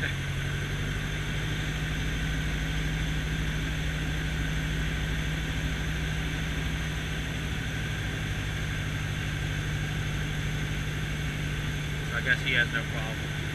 I guess he has no problem.